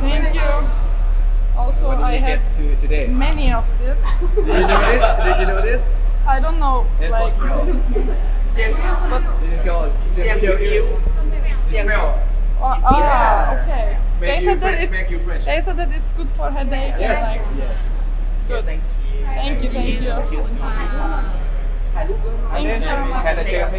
Thank you. Also, What did I you had get to today? Many of this. did you know this? Did you know this? I don't know, It's for like, smell. but This is called simple you. Smell. Oh, ah, ah okay. Make They you said that fresh, it's you fresh. they said that it's good for headache. and Yes. Like, Yes. good. Thank you, thank you. Thank you. Thank you. can I check